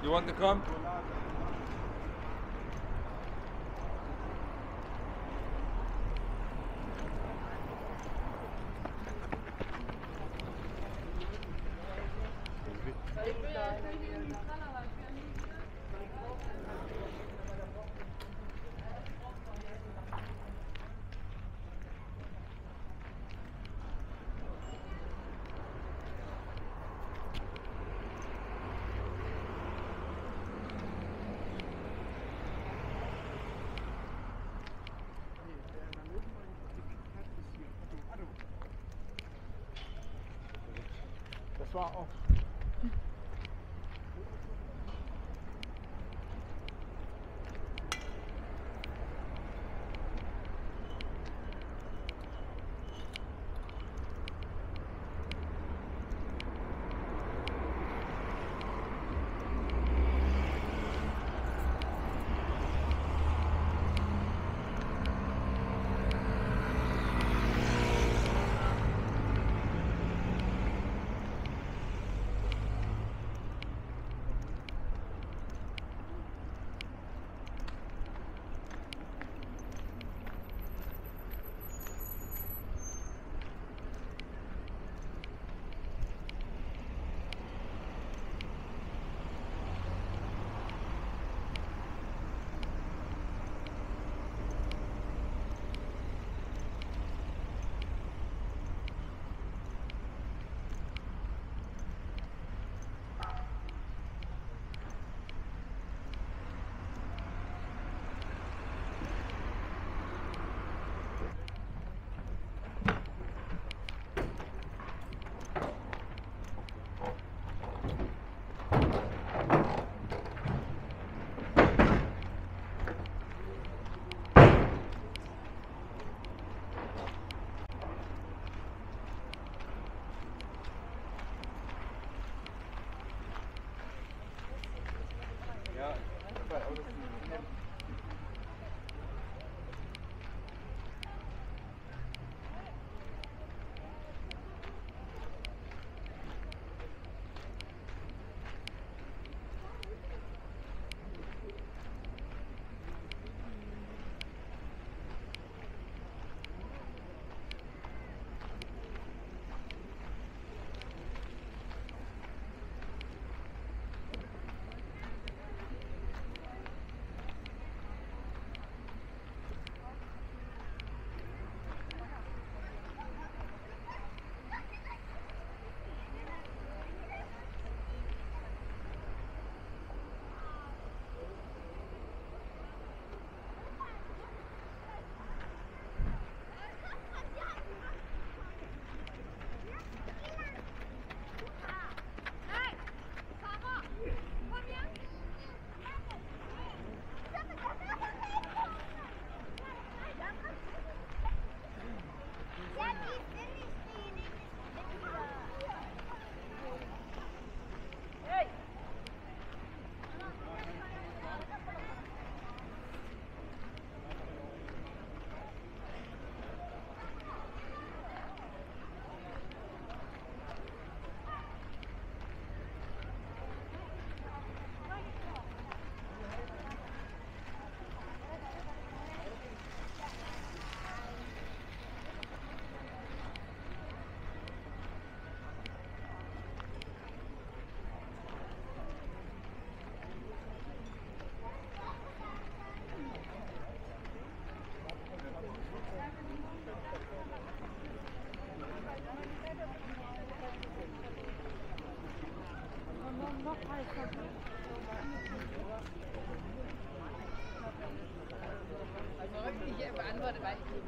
You want to come? Das Ich beantworte, weil ich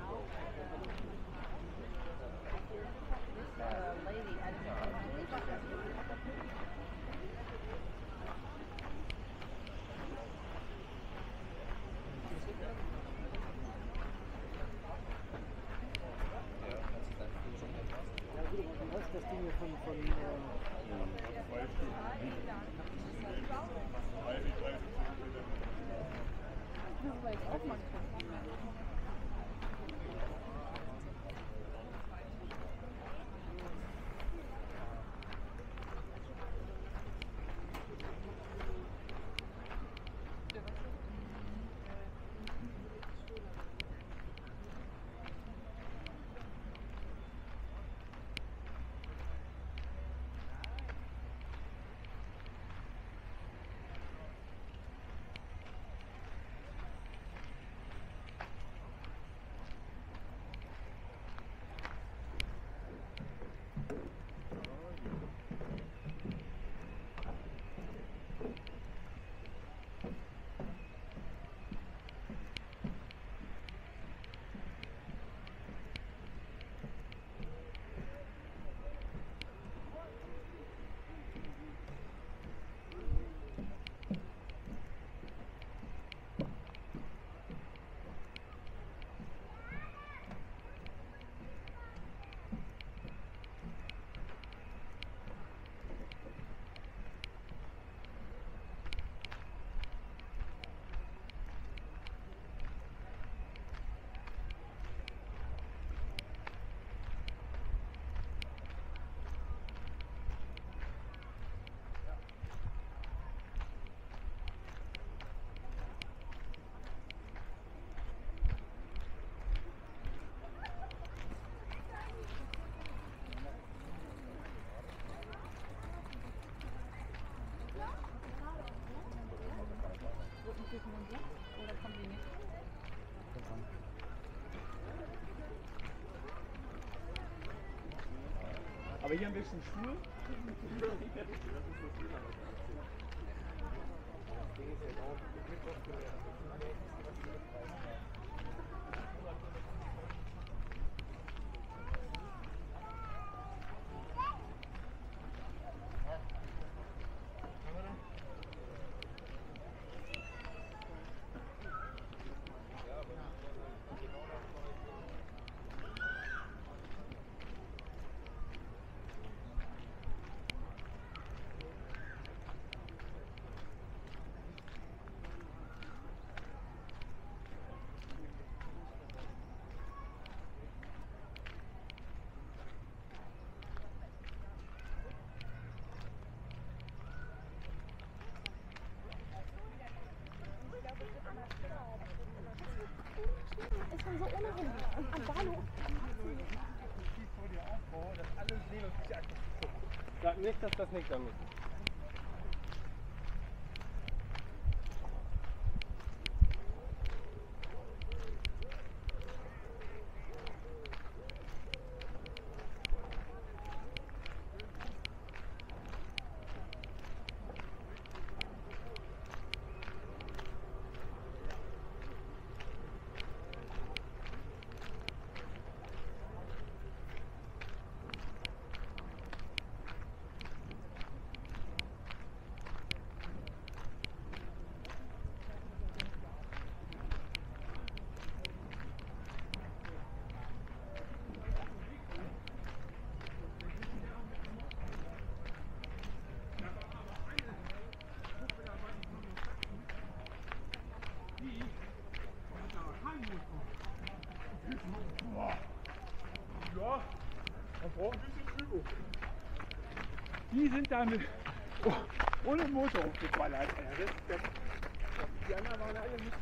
Aber hier ein bisschen schwul. ist schon so ohne hin. Und am Bahnhof. Sag nicht, dass das nicht damit ist. Ja, man braucht ein bisschen Übung. Die sind damit oh, ohne Motor hochgeballert. ey. Das, das, die anderen waren alle nicht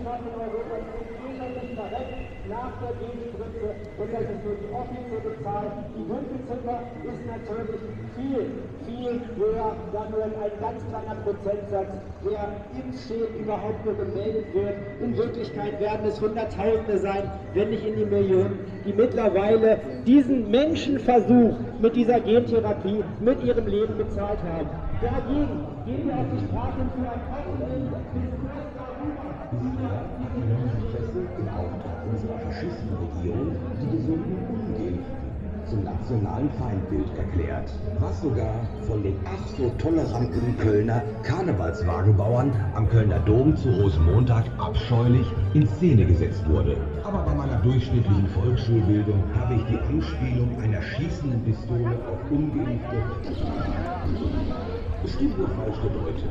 geschafft, in Europa zu spielen, nicht verreckt nach der Gegenspritze und das ist nur die offizielle Zahl. Die Dunkelziffer ist natürlich viel, viel höher, da nur ein ganz kleiner Prozentsatz der Impfschäden überhaupt nur gemeldet wird. In Wirklichkeit werden es Hunderttausende sein, wenn nicht in die Millionen, die mittlerweile diesen Menschenversuch mit dieser Gentherapie mit ihrem Leben bezahlt haben. Dagegen gehen wir auf die Straße für ein offenen Diskurs darüber. im Auftrag unserer Faschistenregierung die gesunden zum nationalen Feindbild erklärt, was sogar von den ach so toleranten Kölner Karnevalswagenbauern am Kölner Dom zu Rosenmontag abscheulich in Szene gesetzt wurde. Aber bei meiner durchschnittlichen Volksschulbildung habe ich die Anspielung einer schießenden Pistole auf Ungeimpfte bestimmt nur falsch gedeutet.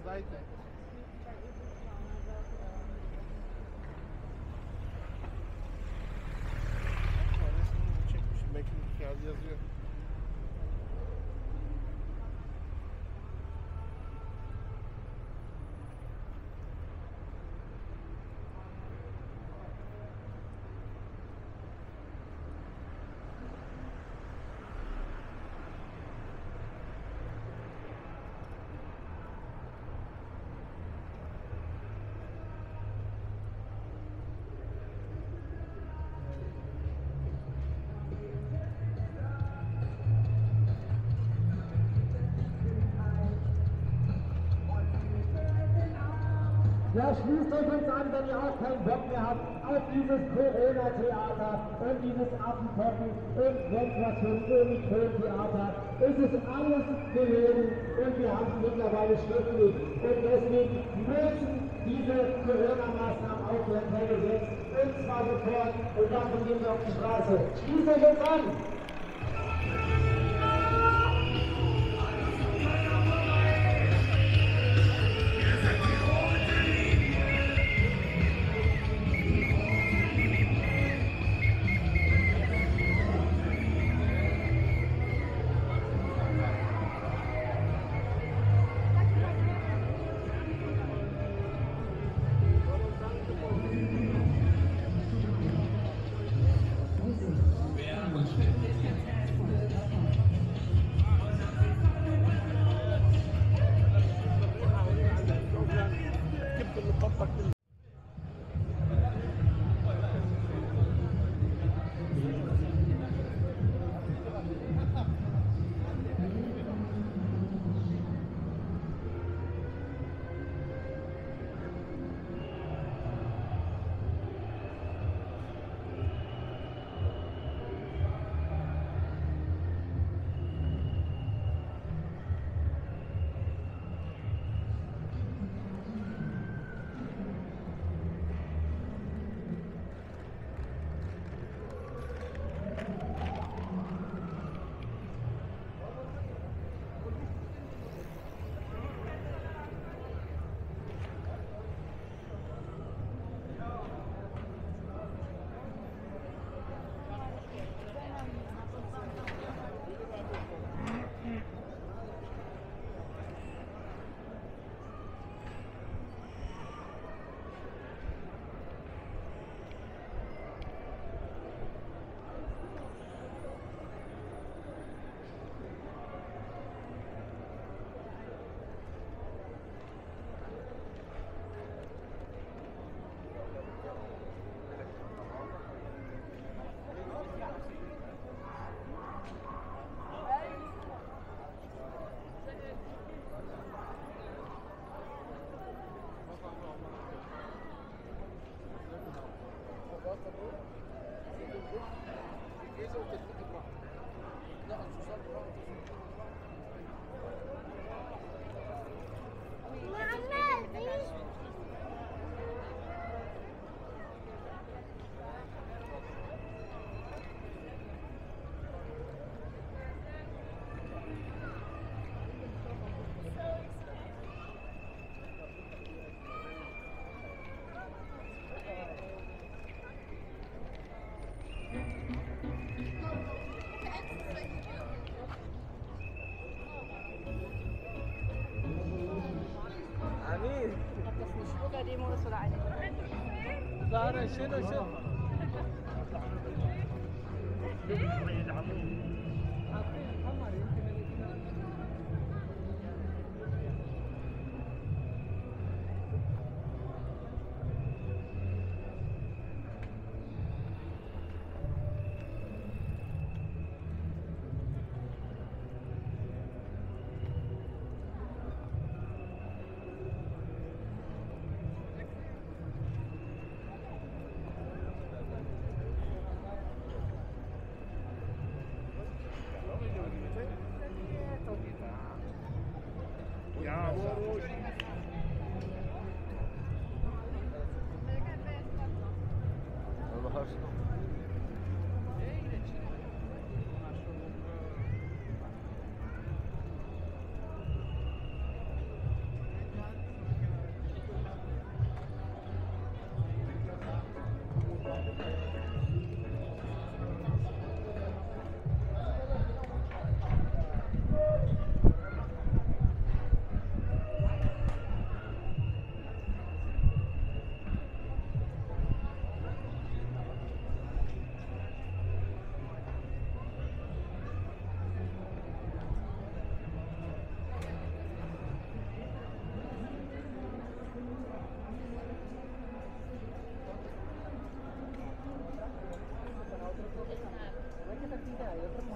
fazlaydı. Çekmişim. Belki yazıyor. Schließt euch uns an, wenn ihr auch keinen Bock mehr habt auf dieses Corona-Theater und dieses Affenpocken und sonst was für ein Omikron-Theater. Es ist alles gelogen und wir haben es mittlerweile schriftlich. Und deswegen müssen diese Corona-Maßnahmen aufhören, per Gesetz, und zwar sofort. Und davon gehen wir auf die Straße. Schließt euch uns an! Sarah, schön, schön. Yeah.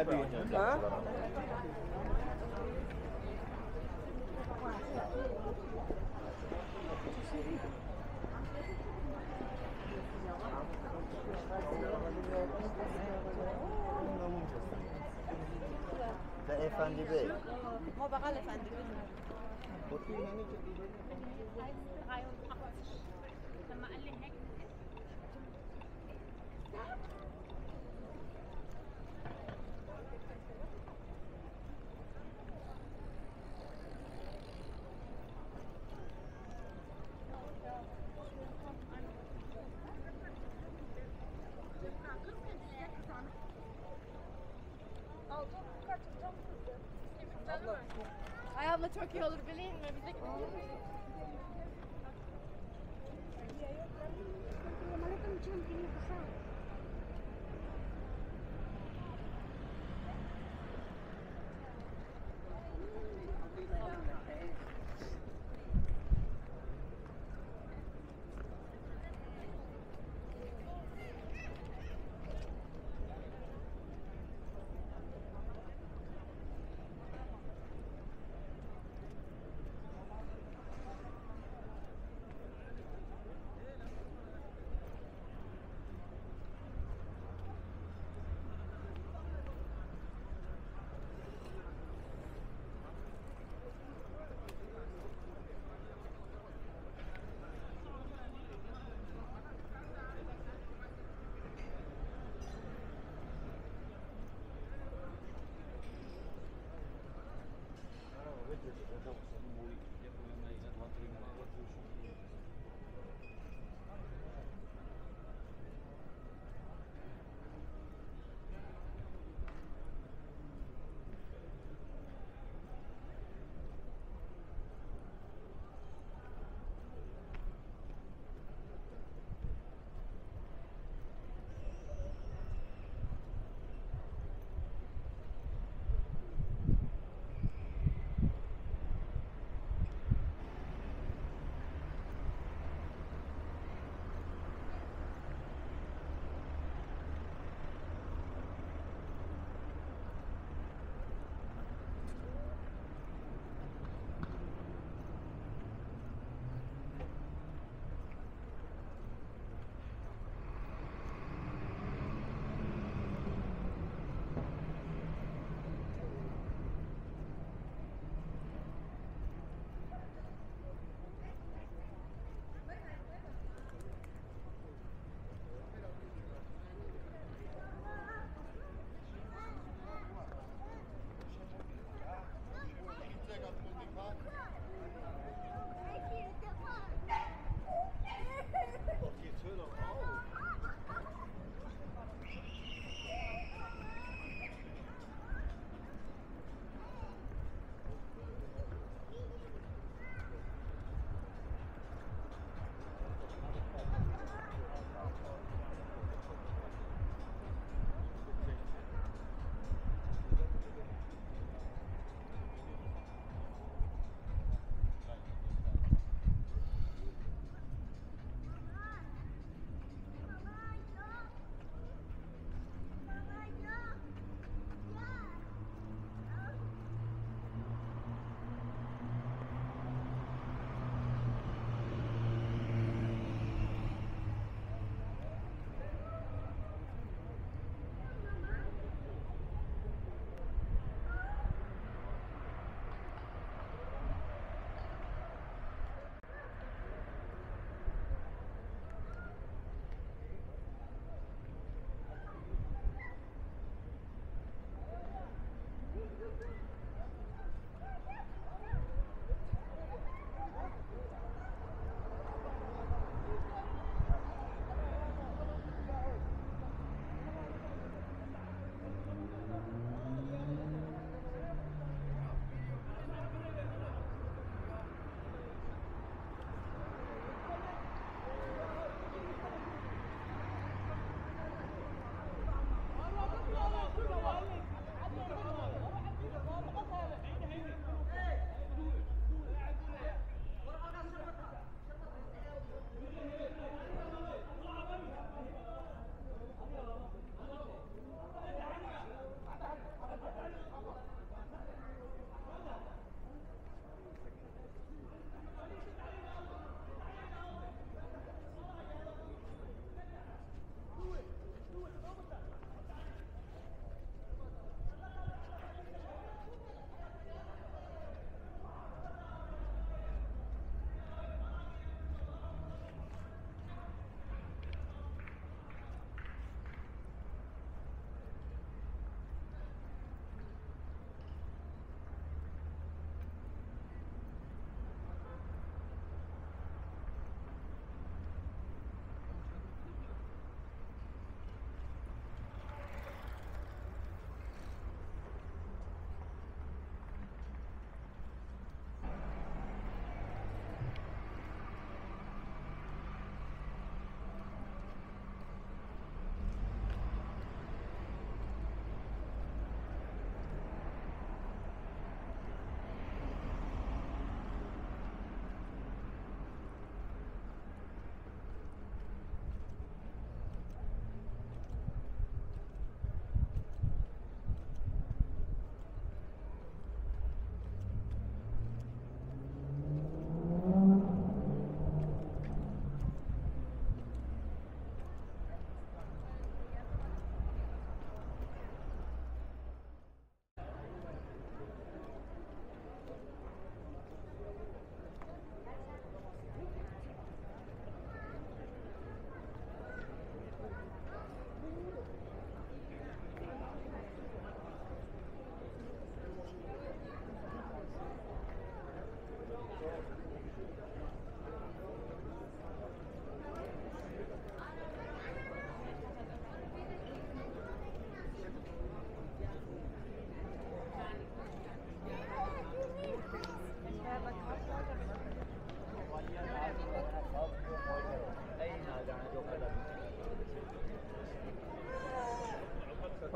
أبيها ها؟ ده افندی Дякую.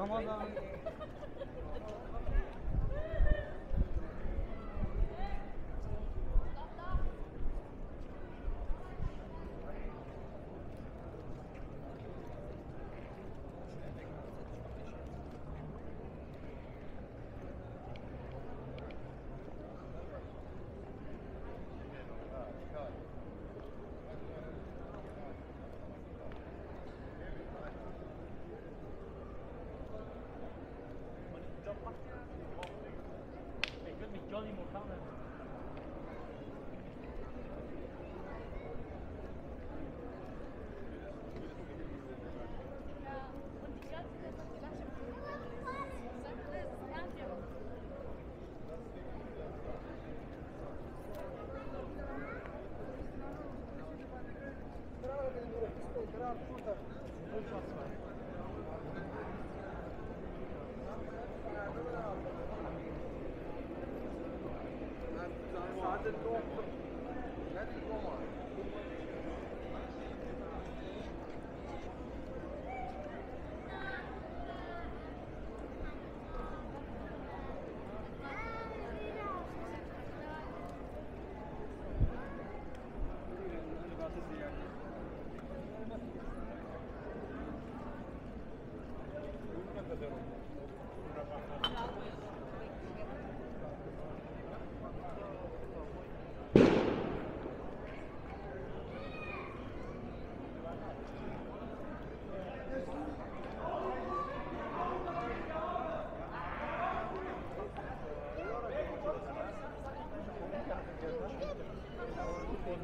Ramazan.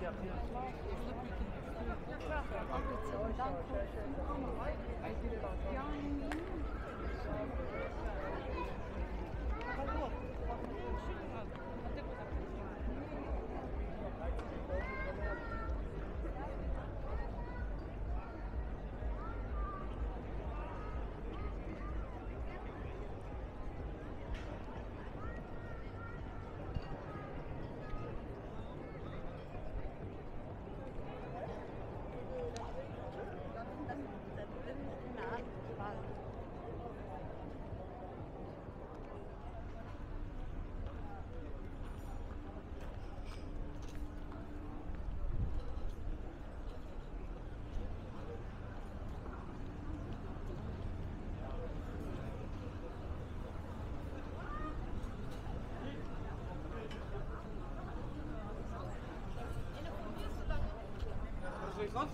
Ja, klar. Danke. Also,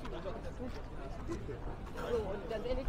ganz ehrlich,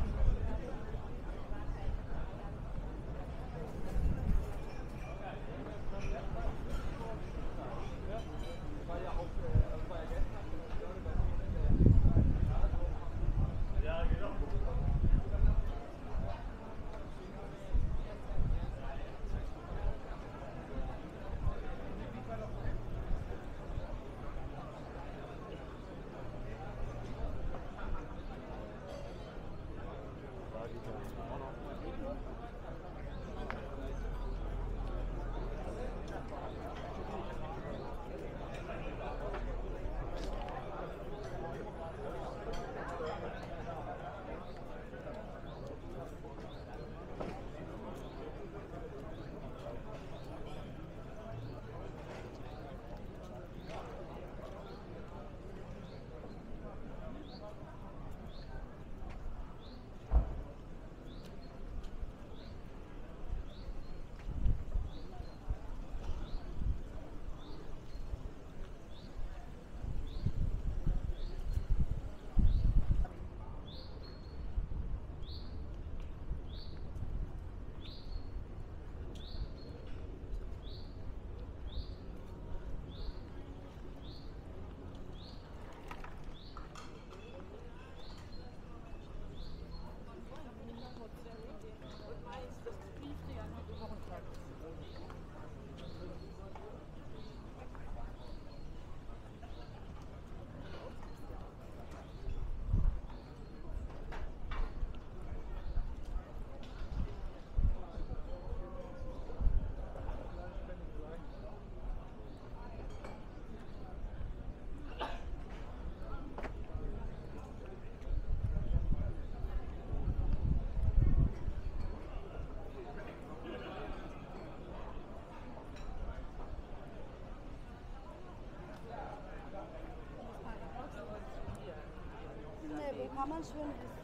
Man schön essen.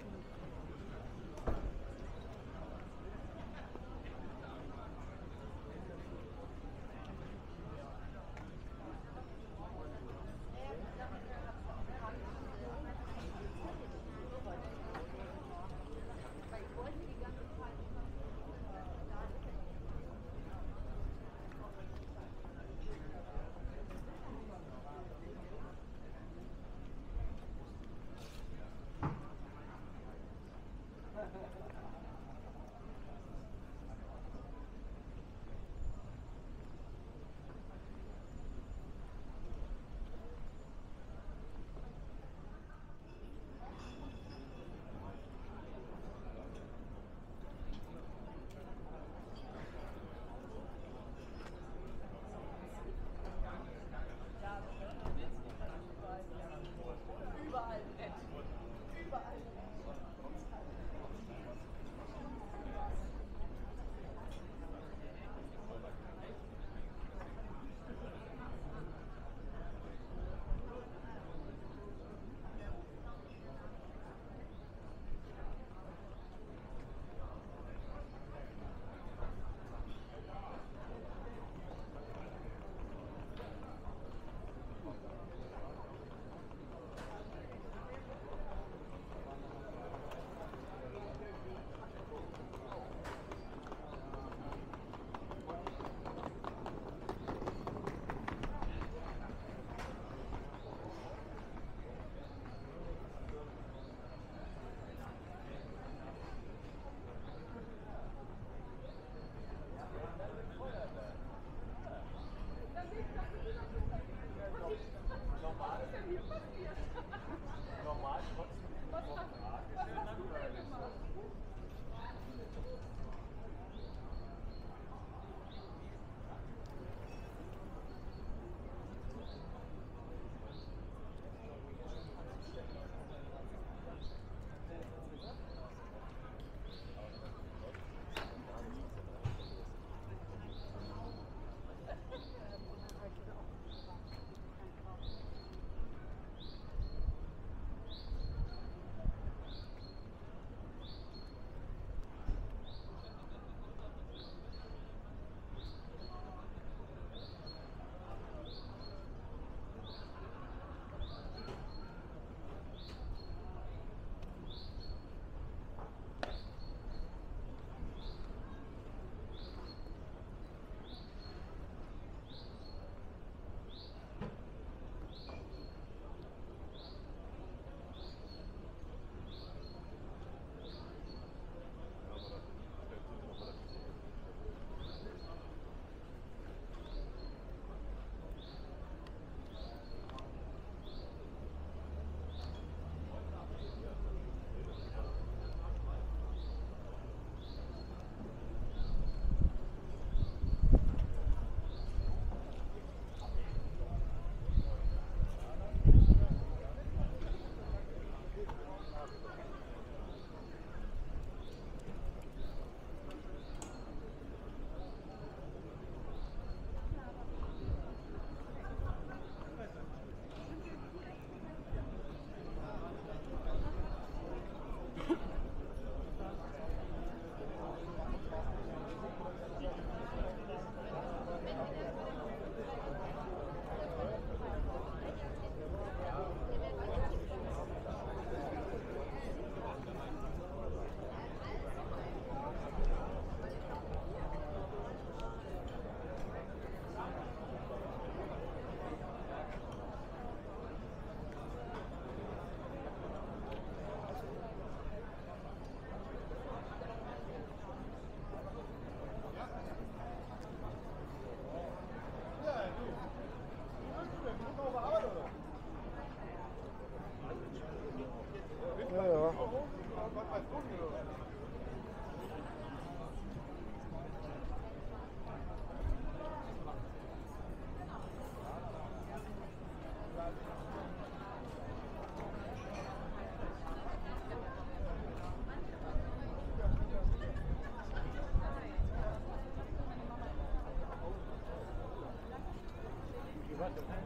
Right there.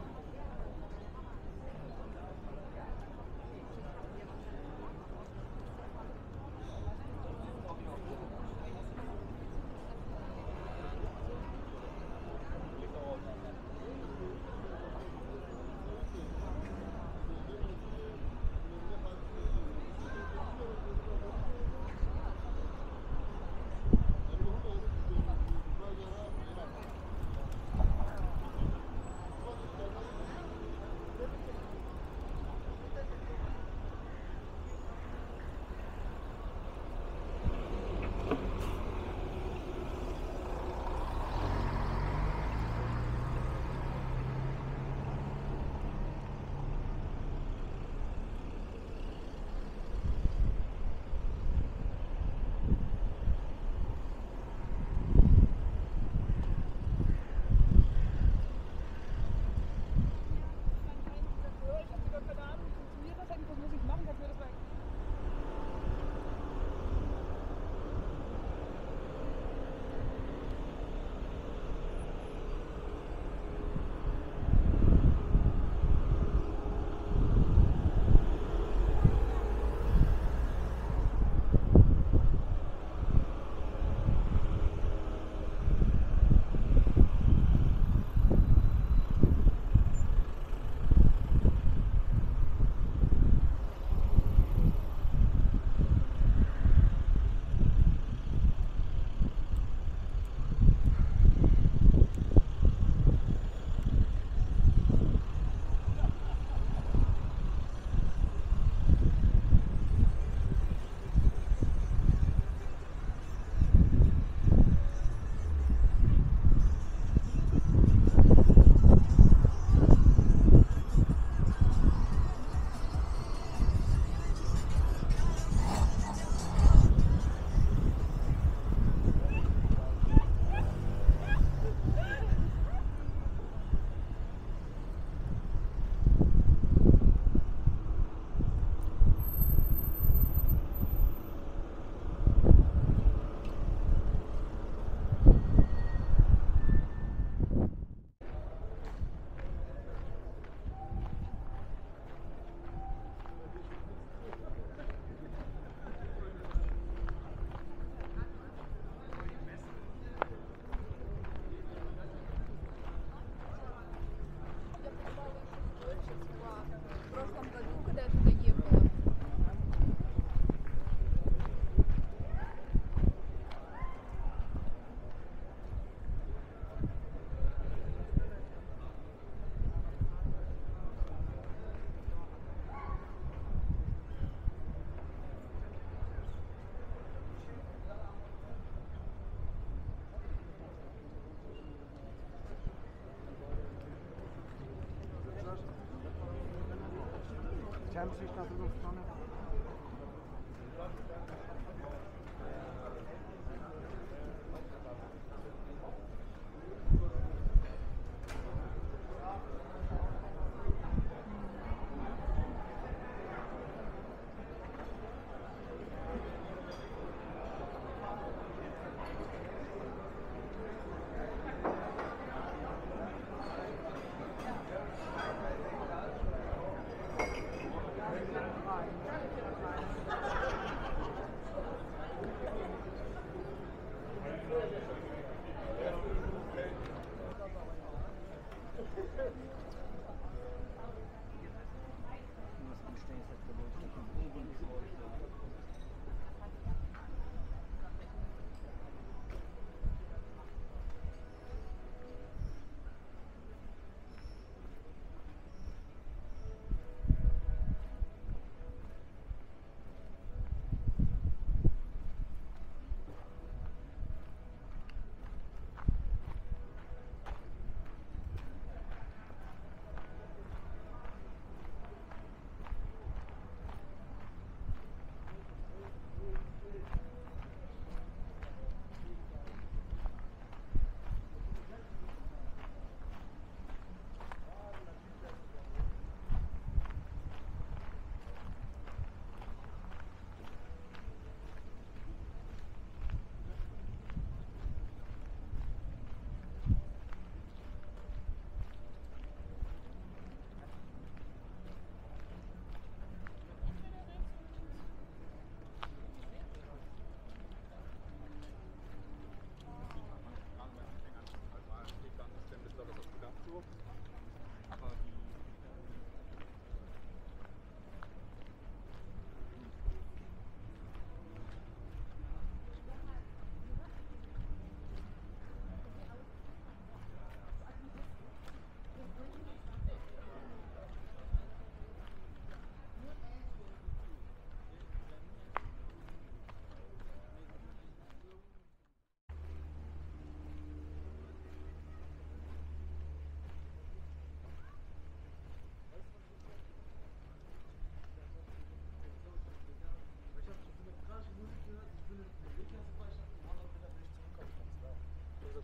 Champions League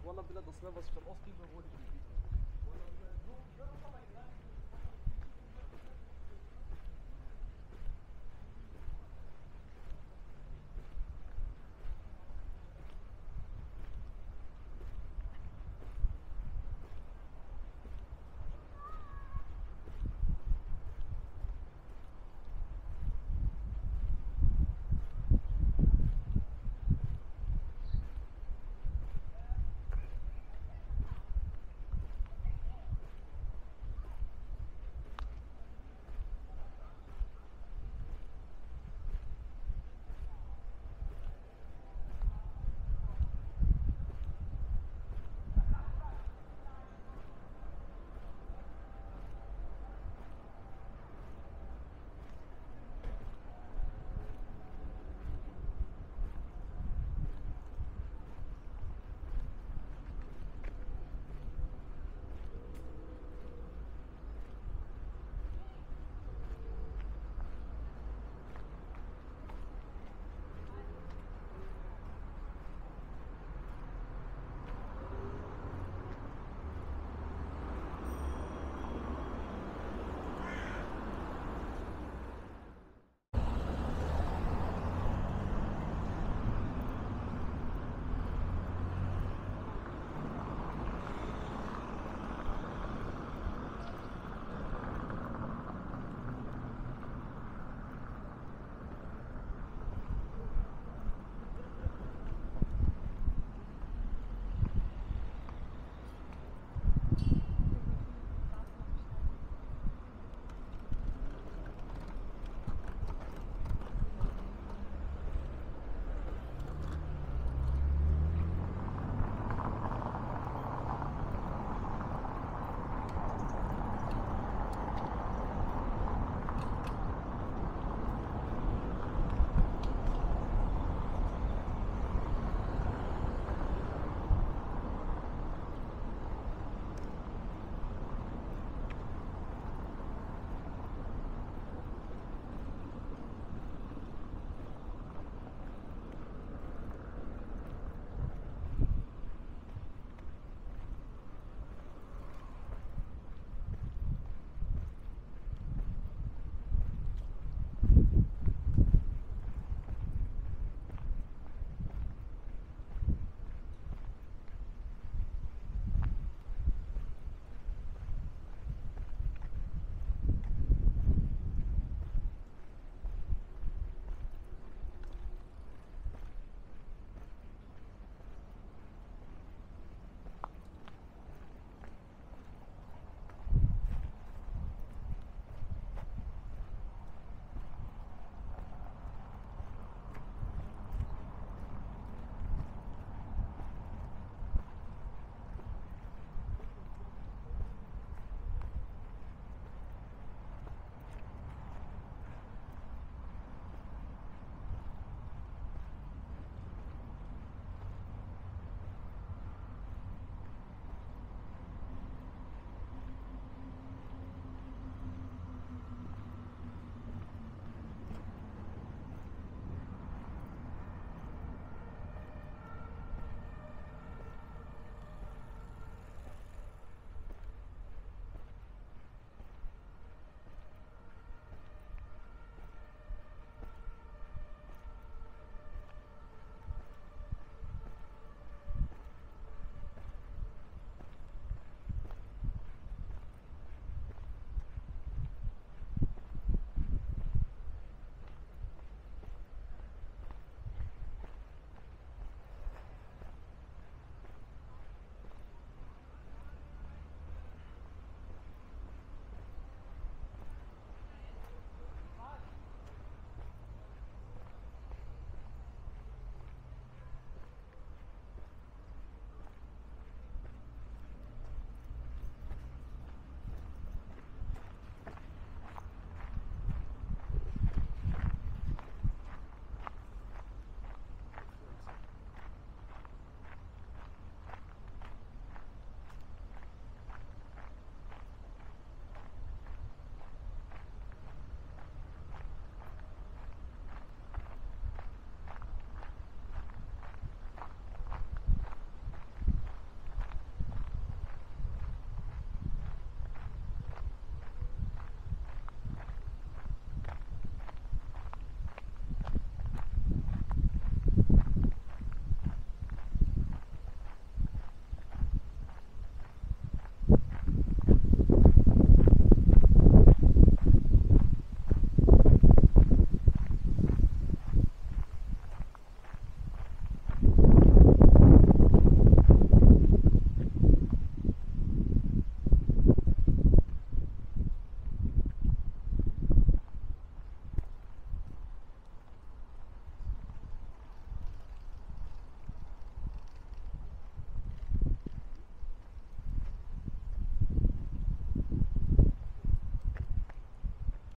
والله بلاد أصلا بس عشان أصلي ما بقولش